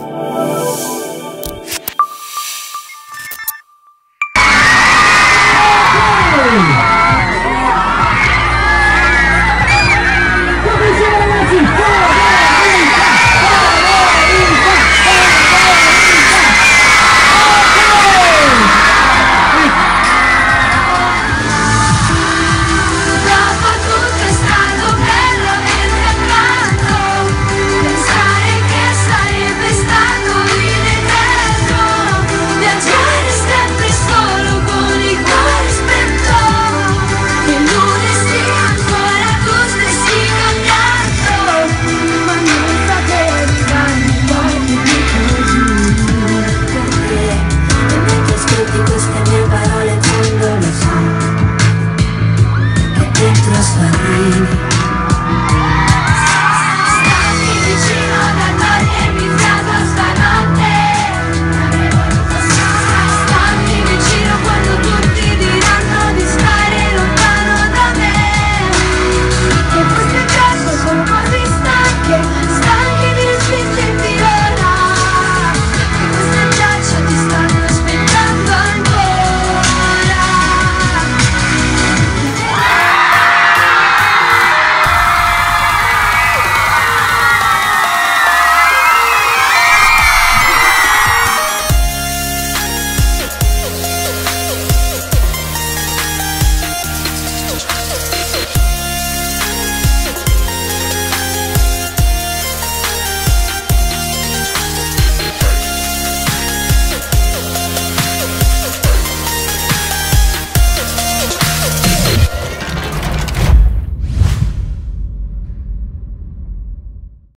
Oh.